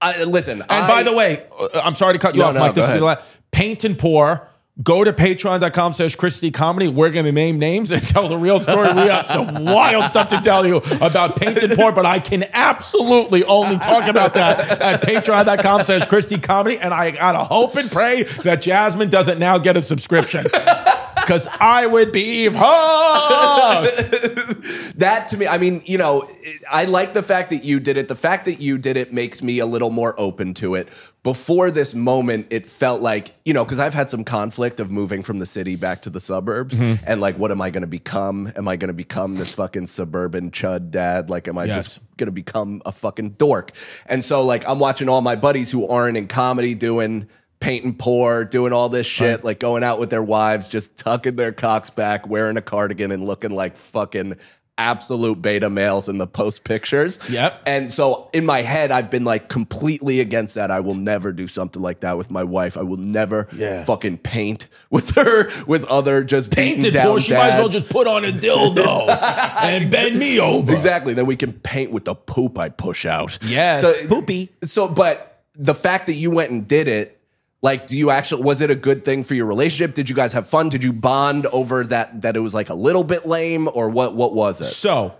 I, listen. And by the way, uh, I'm sorry to cut you No, off, no, Mike. This go is the last. Paint and pour. Go to patreon.com slash ChrisDComedy. We're going to name names and [laughs] tell the real story. We have some [laughs] wild stuff to tell you about painted pour, but I can absolutely only talk about that at patreon.com slash ChrisDComedy. And I got to hope and pray that Jasmine doesn't now get a subscription [laughs] because I would be hooked. [laughs] that to me, I mean, you know, I like the fact that you did it. The fact that you did it makes me a little more open to it. Before this moment, it felt like, you know, because I've had some conflict of moving from the city back to the suburbs Mm-hmm. and like, what am I going to become? Am I going to become this fucking suburban chud dad? Like, am I Yes. just going to become a fucking dork? And so, like, I'm watching all my buddies who aren't in comedy doing paint poor, doing all this shit, like going out with their wives, just tucking their cocks back, wearing a cardigan and looking like fucking absolute beta males in the post pictures. Yep. And so in my head, I've been like completely against that. I will never do something like that with my wife. I will never Yeah. fucking paint with her, with other just Paint beaten and down pour. She might as well just put on a dildo [laughs] and bend me over. Exactly. Then we can paint with the poop I push out. Yes. So, Poopy. So, but the fact that you went and did it, like, do you actually was it a good thing for your relationship? Did you guys have fun? Did you bond over that that it was like a little bit lame, or what? What was it? So,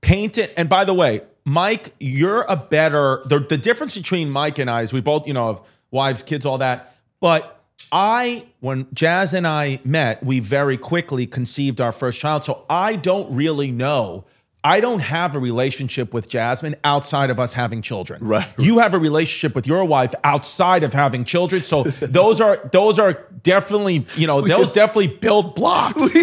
paint it. And by the way, Mike, you're a better. The, the difference between Mike and I is we both, you know, have wives, kids, all that. But I, when Jazz and I met, we very quickly conceived our first child. So I don't really know. I don't have a relationship with Jasmine outside of us having children. Right. You have a relationship with your wife outside of having children. So [laughs] those are those are definitely, you know, those [laughs] definitely build blocks. [laughs]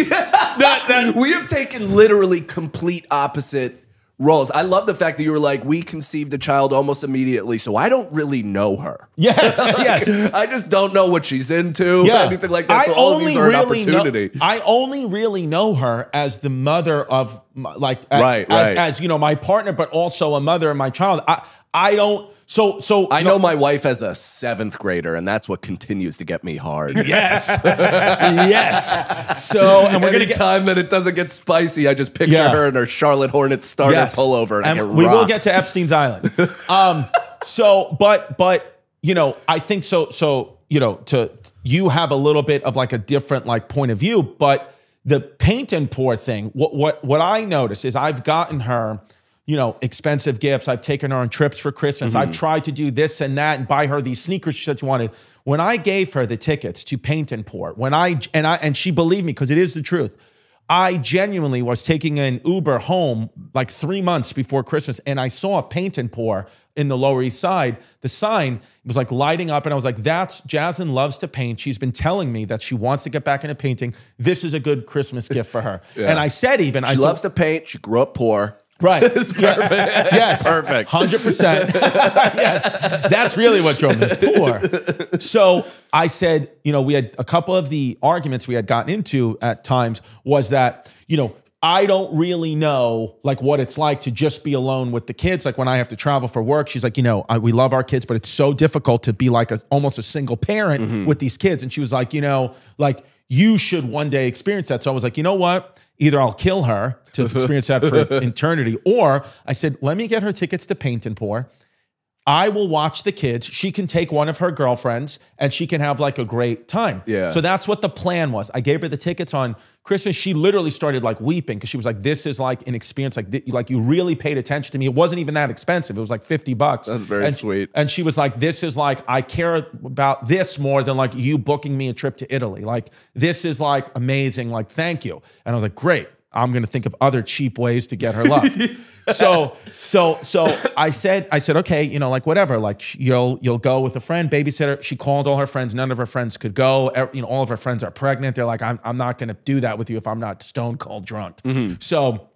That- that- we have taken literally complete opposite roles. I love the fact that you were like, we conceived a child almost immediately, so I don't really know her. yes, [laughs] yes. I just don't know what she's into, yeah. anything like that. So all of these are an opportunity. Know, I only really know her as the mother of my, like Right, as, right. as you know my partner, but also a mother of my child. I I don't. So so I know my wife as a seventh grader, and that's what continues to get me hard. Yes, [laughs] yes. So and we're gonna get. That it doesn't get spicy, I just picture Yeah. her in her Charlotte Hornets starter Yes. pullover, and, I And we will get to Epstein's Island. [laughs] Um, so, but, but, you know, I think so. So, you know, to you have a little bit of like a different like point of view, but the paint and pour thing. What what what I notice is I've gotten her. You know, expensive gifts. I've taken her on trips for Christmas. I've mm-hmm. tried to do this and that and buy her these sneakers she said she wanted. When I gave her the tickets to paint and pour, when I and I and she believed me because it is the truth. I genuinely was taking an Uber home like three months before Christmas, and I saw a paint and pour in the Lower East Side. The sign was like lighting up, and I was like, "That's Jasmine loves to paint. She's been telling me that she wants to get back into painting. This is a good Christmas gift for her." [laughs] And I said, even I She said, loves to paint. She grew up poor. Right. [laughs] It's perfect. [laughs] Yes. perfect. Hundred percent. [laughs] Yes. That's really what drove me poor. So I said, you know, we had a couple of the arguments we had gotten into at times was that, you know, I don't really know like what it's like to just be alone with the kids. Like when I have to travel for work, she's like, you know, I, we love our kids, but it's so difficult to be like a, almost a single parent mm-hmm. with these kids. And she was like, you know, like you should one day experience that. So I was like, you know what? Either I'll kill her to [laughs] experience that for eternity, or I said, let me get her tickets to Paint and Pour. I will watch the kids. She can take one of her girlfriends and she can have like a great time. Yeah. So that's what the plan was. I gave her the tickets on Christmas. She literally started like weeping because she was like, "This is like an experience. Like, like you really paid attention to me. It wasn't even that expensive. It was like fifty bucks. That's very and, sweet. And she was like, "This is like I care about this more than like you booking me a trip to Italy. Like this is like amazing. Like thank you." And I was like, "Great." I'm gonna think of other cheap ways to get her [laughs] love. so, so, so I said, I said, okay, you know, like whatever, like you'll you'll go with a friend, babysitter. She called all her friends. None of her friends could go. You know, all of her friends are pregnant. They're like, I'm I'm not gonna do that with you if I'm not stone cold drunk. Mm-hmm. So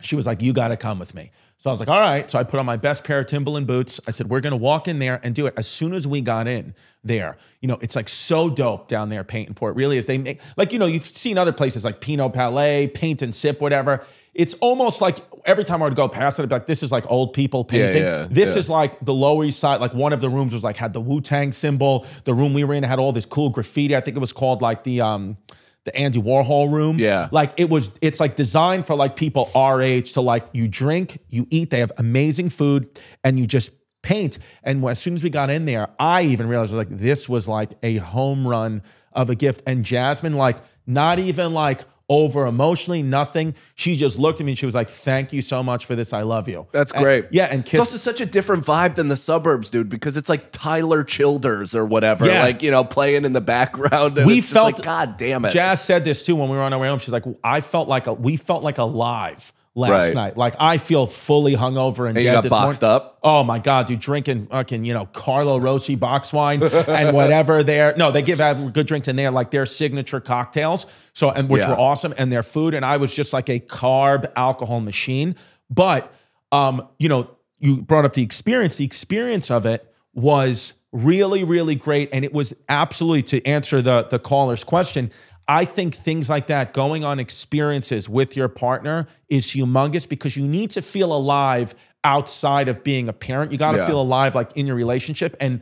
she was like, You got to come with me. So I was like, All right. So I put on my best pair of Timberland boots. I said, We're going to walk in there and do it. As soon as we got in there, you know, it's like so dope down there, Paint and Pour. It really is. They make, like, you know, you've seen other places like Pinot's Palette, Paint and Sip, whatever. It's almost like every time I would go past it, I'd be like, this is like old people painting. yeah, this yeah. is like the Lower East Side. Like one of the rooms was like had the Wu Tang symbol. The room we were in had all this cool graffiti. I think it was called like the um the Andy Warhol room. Yeah. Like it was, it's like designed for like people our age to like you drink, you eat, they have amazing food, and you just paint. And as soon as we got in there, I even realized like this was like a home run of a gift. And Jasmine, like, not even like over emotionally, nothing. She just looked at me and she was like, Thank you so much for this. I love you. That's And- great. yeah. And It's kiss. also such a different vibe than the suburbs, dude, because it's like Tyler Childers or whatever, Yeah. like, you know, playing in the background. We it's felt like, God damn it. Jazz said this too when we were on our way home. She's like, I felt like a, we felt like alive last Right. night. Like I feel fully hungover and, And you dead got this boxed morning. up? Oh my god, dude, drinking fucking you know Carlo Rossi box wine and [laughs] whatever. There, no, they give have good drinks in there, like their signature cocktails. So and which Yeah. were awesome, and their food. And I was just like a carb alcohol machine. But um, you know, you brought up the experience. The experience of it was really, really great, and it was absolutely to answer the the caller's question. I think things like that, going on experiences with your partner, is humongous because you need to feel alive outside of being a parent. You got to Yeah. feel alive like in your relationship. And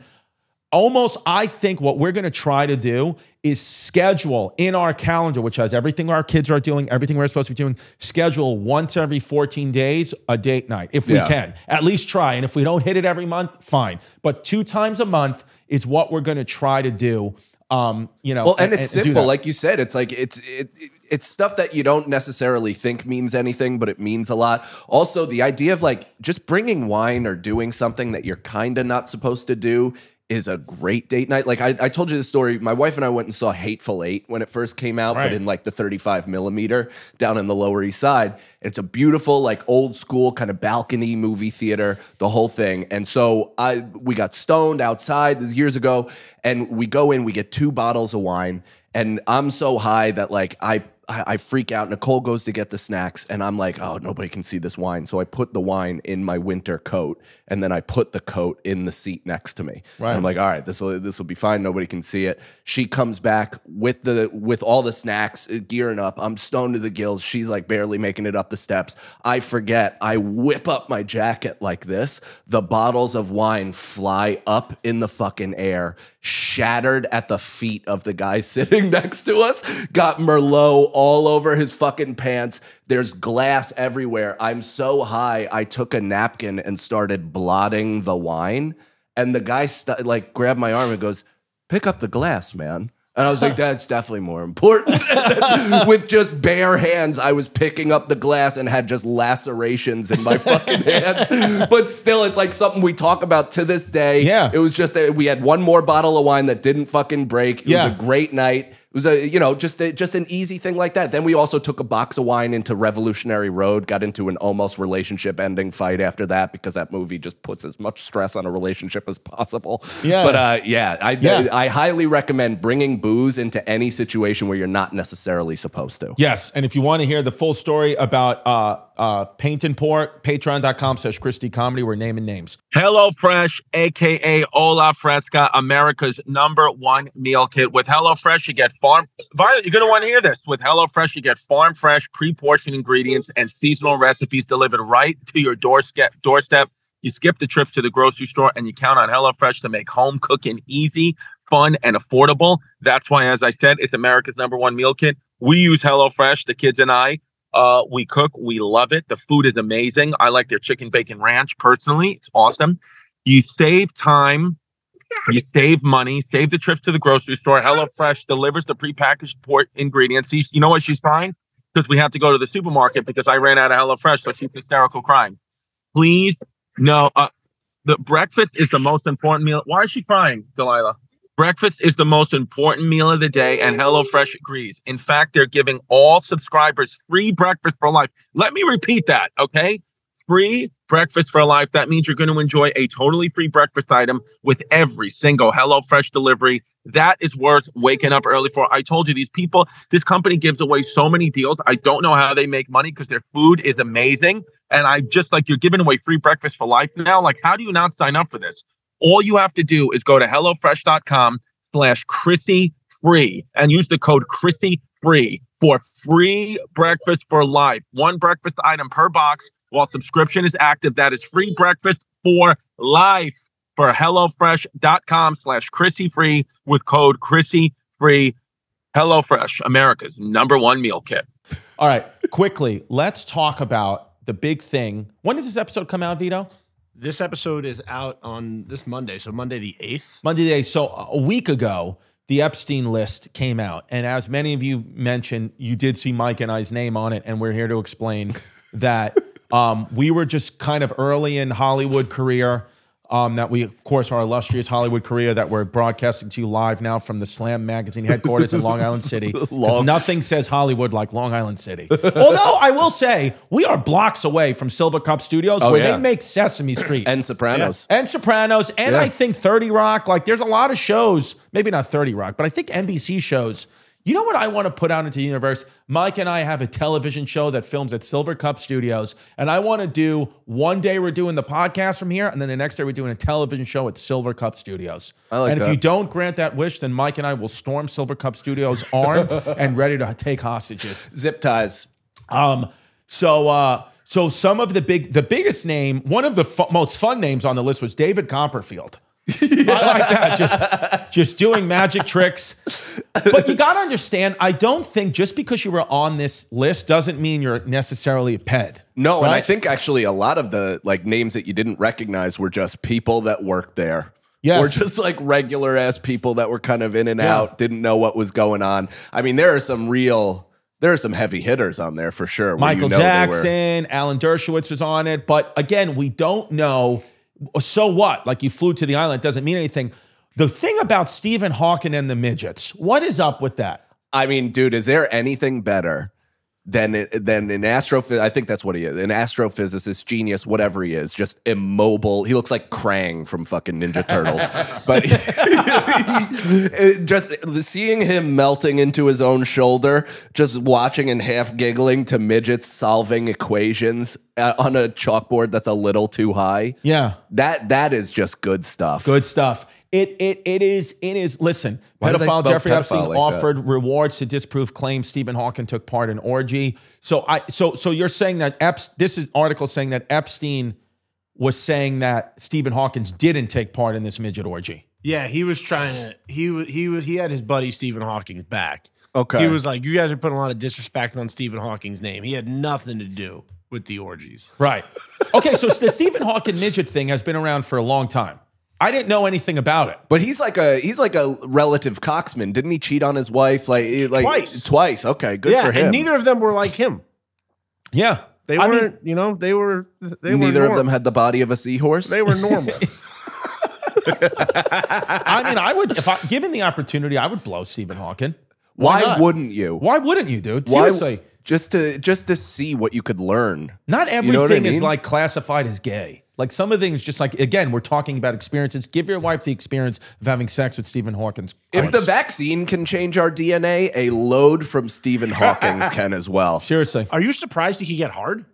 almost, I think what we're going to try to do is schedule in our calendar, which has everything our kids are doing, everything we're supposed to be doing, schedule once every 14 days a date night if we Yeah. can. At least try. And if we don't hit it every month, fine. But two times a month is what we're going to try to do. Um, you know, Well, and, it's do simple, like you said. It's like it's it, it- it's stuff that you don't necessarily think means anything, but it means a lot. Also, the idea of like just bringing wine or doing something that you're kind of not supposed to do is a great date night. Like I, I told you the story. My wife and I went and saw Hateful Eight when it first came out, Right. but in like the 35 millimeter down in the Lower East Side. It's a beautiful, like old school kind of balcony movie theater, the whole thing. And so I we got stoned outside years ago, and we go in, we get two bottles of wine, and I'm so high that like I I I freak out. Nicole goes to get the snacks, and I'm like, oh, nobody can see this wine. So I put the wine in my winter coat, and then I put the coat in the seat next to me. Right. And I'm like, all right, this will this will be fine. Nobody can see it. She comes back with the with all the snacks, uh, gearing up. I'm stoned to the gills. She's like barely making it up the steps. I forget. I whip up my jacket like this. The bottles of wine fly up in the fucking air, shattered at the feet of the guy [laughs] sitting next to us. Got Merlot all over his fucking pants. There's glass everywhere. I'm so high. I took a napkin and started blotting the wine. And the guy st- like grabbed my arm and goes, "Pick up the glass, man." And I was like, [laughs] "That's definitely more important." [laughs] With just bare hands, I was picking up the glass and had just lacerations in my fucking [laughs] hand. But still, it's like something we talk about to this day. Yeah. it was just that we had one more bottle of wine that didn't fucking break. It Yeah. was a great night. It was a you know just a, just an easy thing like that. Then we also took a box of wine into Revolutionary Road. Got into an almost relationship ending fight after that because that movie just puts as much stress on a relationship as possible. Yeah. but uh, yeah, I Yeah. I highly recommend bringing booze into any situation where you're not necessarily supposed to. Yes, and if you want to hear the full story about uh, uh, Paint and Pour, patreon.com slash ChrisDComedy. We're naming names. HelloFresh, aka Ola Fresca, America's number one meal kit. With HelloFresh, you get farm. Violet, you're going to want to hear this. With HelloFresh, you get farm fresh, pre-portioned ingredients and seasonal recipes delivered right to your doorstep. Doorstep. You skip the trips to the grocery store, and you count on HelloFresh to make home cooking easy, fun, and affordable. That's why, as I said, it's America's number one meal kit. We use HelloFresh, the kids and I. Uh, we cook. We love it. The food is amazing. I like their chicken bacon ranch personally. It's awesome. You save time, you save money, save the trip to the grocery store. HelloFresh delivers the prepackaged port ingredients. You you know what she's crying? Because we have to go to the supermarket because I ran out of HelloFresh, so she's hysterical crying. Please, no. Uh, the breakfast is the most important meal. Why is she crying, Delilah? Breakfast is the most important meal of the day, and HelloFresh agrees. In fact, they're giving all subscribers free breakfast for life. Let me repeat that, okay? Free breakfast for life. That means you're going to enjoy a totally free breakfast item with every single HelloFresh delivery. That is worth waking up early for. I told you, these people, this company gives away so many deals. I don't know how they make money because their food is amazing. And I just like you're giving away free breakfast for life now. Like, how do you not sign up for this? All you have to do is go to HelloFresh.com slash Chrissy free and use the code Chrissy free for free breakfast for life. One breakfast item per box while subscription is active. That is free breakfast for life for HelloFresh.com slash Chrissy free with code Chrissy free. HelloFresh, America's number one meal kit. All right, quickly, let's talk about the big thing. When does this episode come out, Vito? This episode is out on this Monday, so Monday the 8th. Monday day. So a week ago, the Epstein list came out. And as many of you mentioned, you did see Mike and I's name on it. And we're here to explain [laughs] that um, we were just kind of early in Hollywood career. Um, that we, of course, our illustrious Hollywood career that we're broadcasting to you live now from the Slam Magazine headquarters in Long Island City. [laughs] Because nothing says Hollywood like Long Island City. Although I will say, we are blocks away from Silvercup Studios Oh, where yeah. they make Sesame Street And Sopranos. and Sopranos, and Yeah. I think 30 Rock. Like, there's a lot of shows, maybe not 30 Rock, but I think NBC shows. You know what I want to put out into the universe? Mike and I have a television show that films at Silvercup Studios, and I want to do one day we're doing the podcast from here, and then the next day we're doing a television show at Silvercup Studios. I like and if you don't grant that wish, then Mike and I will storm Silvercup Studios armed [laughs] and ready to take hostages. Zip ties. Um, so uh, so some of the big, the biggest name, one of the fu- most fun names on the list was David Copperfield. [laughs] I like that. Just just doing magic tricks. But you got to understand, I don't think just because you were on this list doesn't mean you're necessarily a ped. No, and I think actually a lot of the like names that you didn't recognize were just people that worked there. Yes. Or just like regular ass people that were kind of in and Yeah. out, didn't know what was going on. I mean, there are some real there are some heavy hitters on there for sure. Michael you know Jackson, Alan Dershowitz was on it. But again, we don't know. So what? Like you flew to the island doesn't mean anything. The thing about Stephen Hawking and the midgets, what is up with that? I mean, dude, is there anything better than it, than an astrophysicist? I think that's what he is. An astrophysicist, genius, whatever he is, just immobile. He looks like Krang from fucking Ninja Turtles. [laughs] but [laughs] just seeing him melting into his own shoulder, just watching and half giggling to midgets solving equations uh, on a chalkboard that's a little too high. Yeah. That that is just good stuff. Good stuff. It it it is it is. Listen, Why pedophile Jeffrey pedophile Epstein like that? offered rewards to disprove claims Stephen Hawking took part in orgy. So I so so you're saying that Epstein, this is article saying that Epstein was saying that Stephen Hawkins didn't take part in this midget orgy. Yeah, he was trying to. He was. He was. He had his buddy Stephen Hawking's back. Okay. He was like, "You guys are putting a lot of disrespect on Stephen Hawking's name. He had nothing to do with the orgies." Right. [laughs] Okay, so the Stephen Hawking midget thing has been around for a long time. I didn't know anything about it. But he's like a he's like a relative coxman. Didn't he cheat on his wife like like Twice. Twice. Okay, good yeah, for him. and neither of them were like him. Yeah. They I weren't. you know, they were. They neither were of them had the body of a seahorse. They were normal. [laughs] I mean, I would if I given the opportunity, I would blow Stephen Hawking. Why, not? wouldn't you? Why wouldn't you, dude? Why- Seriously. just to just to see what you could learn. Not everything know what I is like classified as gay. Like some of the things, just like again, we're talking about experiences. Give your wife the experience of having sex with Stephen Hawkins. If the vaccine can change our DNA, a load from Stephen Hawking's [laughs] can as well. seriously, Are you surprised he could get hard?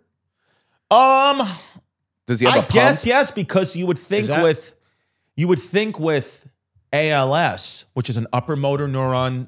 um, Does he have I a pump? guess yes, because you would think that- with you would think with ALS, which is an upper motor neuron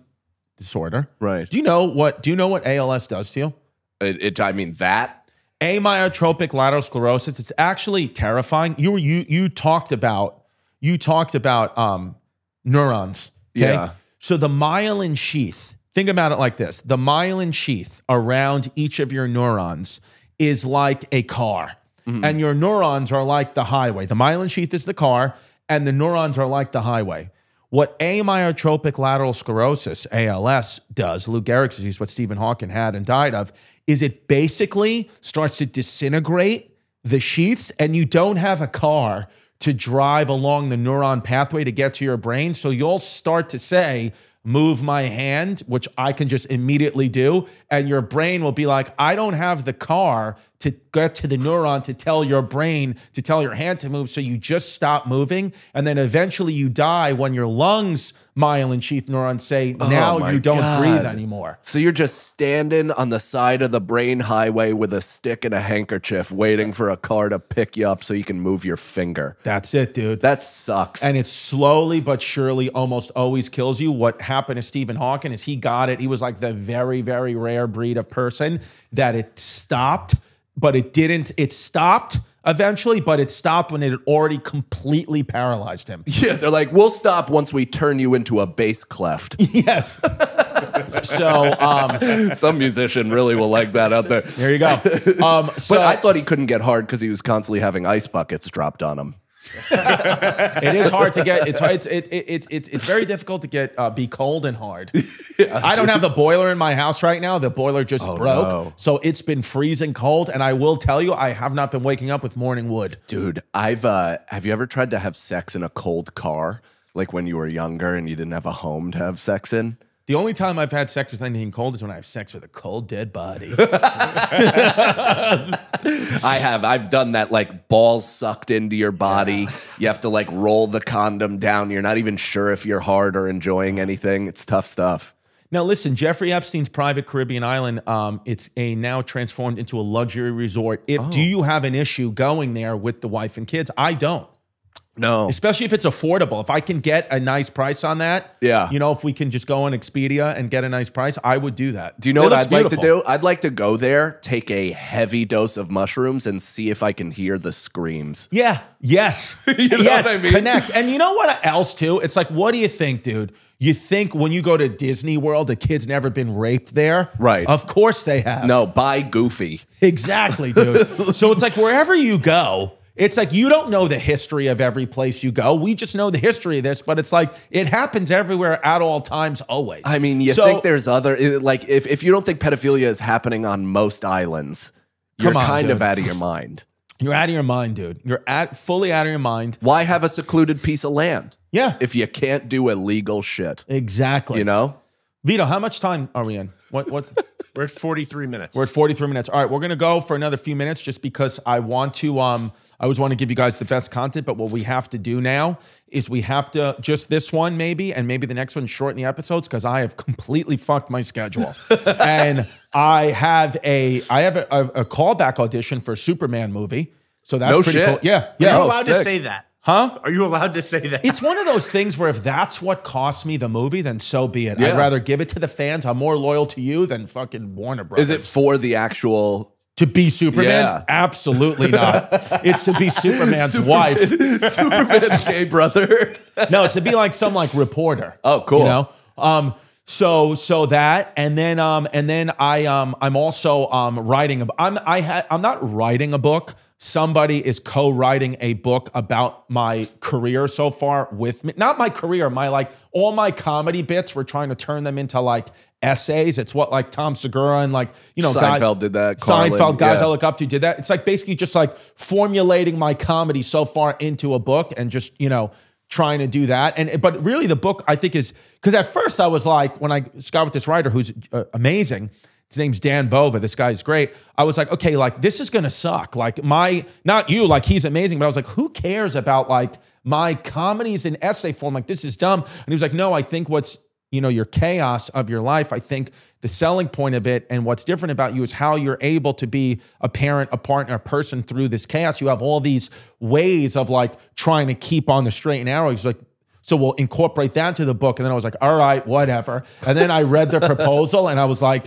disorder. Right. Do you know what? Do you know what ALS does to you? It, it- I mean that. Amyotrophic lateral sclerosis. It's actually terrifying. You were you you talked about you talked about um neurons. Okay. Yeah. So the myelin sheath, think about it like this. The myelin sheath around each of your neurons is like a car. and your neurons are like the highway. The myelin sheath is the car, and the neurons are like the highway. What amyotrophic lateral sclerosis, ALS, does, Lou Gehrig's disease, what Stephen Hawking had and died of, is it basically starts to disintegrate the sheaths, and you don't have a car to drive along the neuron pathway to get to your brain. So you'll start to say, move my hand, which I can just immediately do. And your brain will be like, I don't have the car to get to the neuron to tell your brain to tell your hand to move. So you just stop moving. And then eventually you die when your lungs, myelin sheath neurons say, oh now Oh you don't God. breathe anymore. So you're just standing on the side of the brain highway with a stick and a handkerchief, waiting for a car to pick you up so you can move your finger. That's it, dude. That sucks. and it slowly but surely almost always kills you. What happened to Stephen Hawking is he got it. He was like the very, very rare breed of person that it stopped, but it didn't. It stopped eventually, but it stopped when it had already completely paralyzed him. yeah, they're like, we'll stop once we turn you into a bass clef. [laughs] yes. so um, Some musician really will like that out there. there you go. Um, [laughs] so But I thought he couldn't get hard because he was constantly having ice buckets dropped on him. [laughs] it is hard to get. It's it's it, it, it, it's it's very difficult to get uh, be cold and hard. [laughs] I don't have the boiler in my house right now. The boiler just broke, Oh, no. so it's been freezing cold. And I will tell you, I have not been waking up with morning wood. Dude, I've uh have you ever tried to have sex in a cold car? Like when you were younger and you didn't have a home to have sex in? The only time I've had sex with anything cold is when I have sex with a cold dead body. [laughs] I have. I've done that like balls sucked into your body. You have to like roll the condom down. You're not even sure if you're hard or enjoying anything. It's tough stuff. Now, listen, Jeffrey Epstein's private Caribbean island, um, it's a now transformed into a luxury resort. If Oh. do you have an issue going there with the wife and kids? I don't. No. especially if it's affordable. If I can get a nice price on that, Yeah. you know, if we can just go on Expedia and get a nice price, I would do that. Do you know It what I'd like to do? I'd like to go there, take a heavy dose of mushrooms, and see if I can hear the screams. Yeah. Yes. [laughs] know yes. what I mean? Connect. And you know what else too? It's like, what do you think, dude? You think when you go to Disney World, the kid's never been raped there? Right. Of course they have. No, by Goofy. Exactly, dude. [laughs] so it's like wherever you go, it's like you don't know the history of every place you go. We just know the history of this, but it's like it happens everywhere at all times, always. I mean, you So- think there's other like if if you don't think pedophilia is happening on most islands, you're on, kind of out of your mind. [laughs] You're out of your mind, dude. You're at fully out of your mind. Why have a secluded piece of land Yeah. if you can't do illegal shit? exactly. You know? Vito, how much time are we in? What what's We're at 43 minutes. We're at 43 minutes. All right, we're gonna go for another few minutes just because I want to um I always want to give you guys the best content, but what we have to do now is we have to just this one maybe and maybe the next one shorten the episodes because I have completely fucked my schedule. [laughs] and I have a I have a, a, a callback audition for a Superman movie. So that's No pretty shit. cool. Yeah. Yeah. you Oh, allowed to say that? Huh? Are you allowed to say that? It's one of those things where if that's what costs me the movie, then so be it. Yeah. I'd rather give it to the fans. I'm more loyal to you than fucking Warner Brothers. Is it for the actual To be Superman? Yeah. Absolutely not. [laughs] it's to be Superman's wife. [laughs] Superman's gay brother? [laughs] No, it's to be like some like reporter. Oh, cool. You know? Um, so so that and then um and then I um I'm also um writing a I'm I had I'm not writing a book. Somebody is co-writing a book about my career so far with me. Not my career, my like all my comedy bits. We're trying to turn them into like essays. It's what like Tom Segura and like you know guys, Seinfeld did that, Carlin, Seinfeld guys yeah. I look up to did that. It's like basically just like formulating my comedy so far into a book and just, you know, trying to do that. And but really the book I think is because at first I was like when I got with this writer who's uh, amazing. His name's Dan Bova. This guy's great. I was like, okay, like this is gonna suck. Like my, not you, like he's amazing, but I was like, who cares about like my comedies in essay form? Like this is dumb. And he was like, no, I think what's you know your chaos of your life i think the selling point of it and what's different about you is how you're able to be a parent a partner a person through this chaos you have all these ways of like trying to keep on the straight and narrow he's like so we'll incorporate that into the book and then i was like all right whatever and then i read the proposal and i was like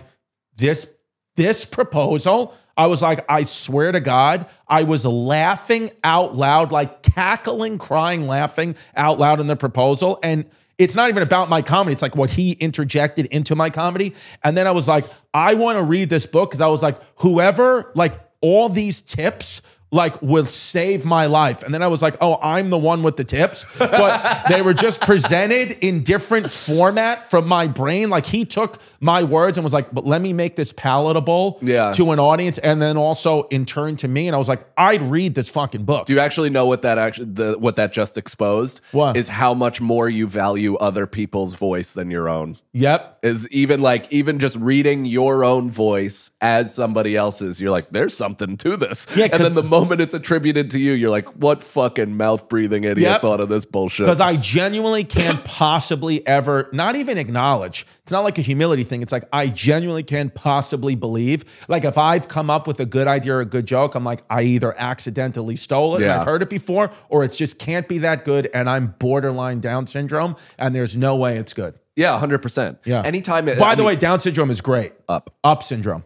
this this proposal i was like i swear to god i was laughing out loud like cackling crying laughing out loud in the proposal. And it's not even about my comedy. It's like what he interjected into my comedy. And then i was like i want to read this book because i was like whoever like all these tips like will save my life. And then I was like, oh, I'm the one with the tips. But they were just presented in different format from my brain. Like he took my words and was like, but let me make this palatable Yeah. to an audience. And then also in turn to me. And I was like, I'd read this fucking book. Do you actually know what that actually the what that just exposed? What? is how much more you value other people's voice than your own? Yep. Is even like even just reading your own voice as somebody else's, you're like, there's something to this. Yeah, and then the moment it's attributed to you, you're like, what fucking mouth breathing idiot Yep. thought of this bullshit? Because I genuinely can't [laughs] possibly ever, not even acknowledge. It's not like a humility thing. It's like I genuinely can't possibly believe. Like if I've come up with a good idea or a good joke, I'm like, I either accidentally stole it and I've heard it before, or it just can't be that good and I'm borderline Down syndrome and there's no way it's good. yeah, hundred percent. Yeah. Anytime. it- By I the mean, way, Down syndrome is great. up. Up syndrome.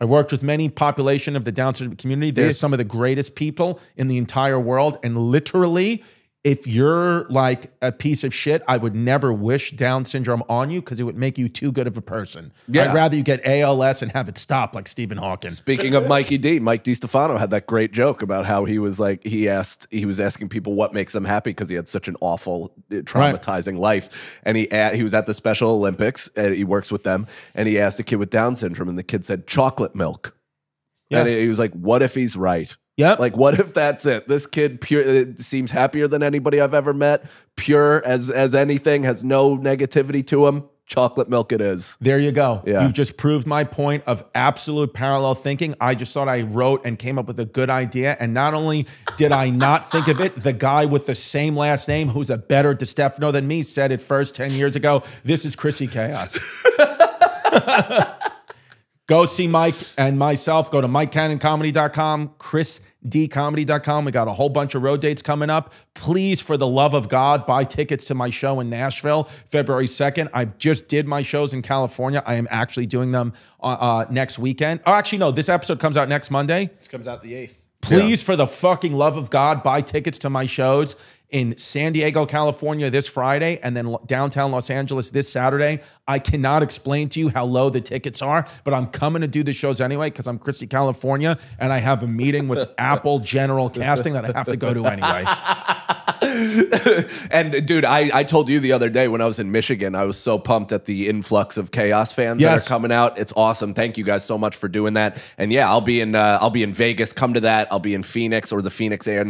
I worked with many population of the Down syndrome community. They're some of the greatest people in the entire world. And literally, if you're like a piece of shit, I would never wish Down syndrome on you because it would make you too good of a person. Yeah. I'd rather you get ALS and have it stop like Stephen Hawking. Speaking of Mikey D, Mike DeStefano had that great joke about how he was like he asked he was asking people what makes them happy because he had such an awful, uh, traumatizing life, and he he was at the Special Olympics and he works with them, and he asked a kid with Down syndrome, and the kid said chocolate milk, Yeah. and he was like, "What if he's right?" Yep. Like, what if that's it? This kid pure uh, seems happier than anybody I've ever met. Pure as as anything, has no negativity to him. Chocolate milk, it is. There you go. Yeah. You just proved my point of absolute parallel thinking. I just thought I wrote and came up with a good idea. And not only did I not think of it, the guy with the same last name, who's a better DeStefano than me, said it first 10 years ago. This is Chrissy Chaos. [laughs] Go see Mike and myself. Go to MikeCannonComedy.com, ChrisDComedy.com. We got a whole bunch of road dates coming up. Please, for the love of God, buy tickets to my show in Nashville, February 2nd. I just did my shows in California. I am actually doing them uh, uh, next weekend. Oh, actually, no, this episode comes out next Monday. This comes out the 8th. Please, for the fucking love of God, buy tickets to my shows in San Diego, California this Friday, and then downtown Los Angeles this Saturday. I cannot explain to you how low the tickets are, but I'm coming to do the shows anyway because I'm Christy, California, and I have a meeting with [laughs] Apple General Casting that I have to go to anyway. [laughs] And dude, I, I told you the other day when I was in Michigan, I was so pumped at the influx of chaos fans Yes. that are coming out. It's awesome. Thank you guys so much for doing that. And yeah, I'll be in uh, I'll be in Vegas. Come to that. I'll be in Phoenix or the Phoenix uh,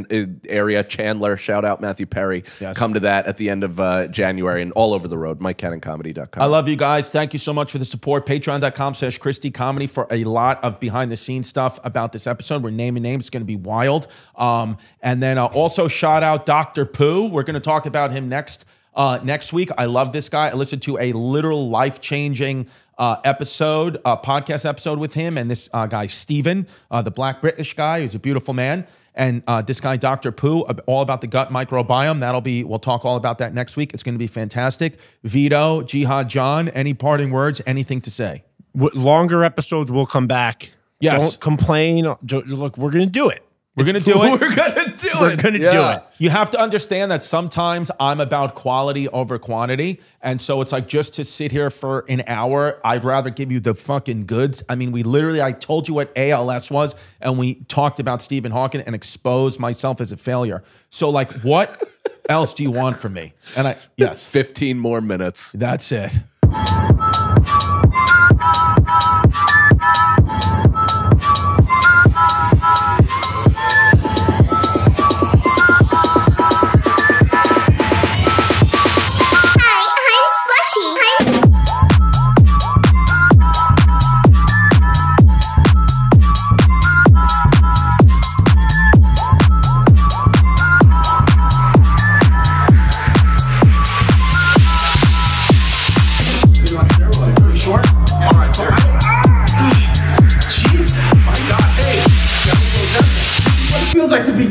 area. Chandler, shout out Matthew Perry. Yes. Come to that at the end of uh, January and all over the road. MikeCannonComedy.com. I love you guys. Thank you so much for the support. Patreon.com slash ChrisDComedy for a lot of behind the scenes stuff about this episode. We're naming names. It's going to be wild. Um, and then uh, also shout out Dr. Pooh. We're going to talk about him next uh, next week. I love this guy. I listened to a literal life changing uh, episode, uh, podcast episode with him and this uh, guy, Steven, uh, the black British guy who's a beautiful man. And uh, this guy, Dr. Pooh, ab- all about the gut microbiome. That'll be, we'll talk all about that next week. It's going to be fantastic. Vito, Jihad John, any parting words, anything to say? W- longer episodes will come back. Yes. Don't complain. Look, we're going to do it. We're going to do it. [laughs] We're gonna do it. We're going to Yeah. do it. You have to understand that sometimes I'm about quality over quantity. And so it's like just to sit here for an hour, I'd rather give you the fucking goods. I mean, we literally, I told you what ALS was, and we talked about Stephen Hawking and exposed myself as a failure. So, like, what [laughs] else do you want from me? And I, yes, 15 more minutes. that's it.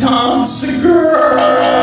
Tom Segura.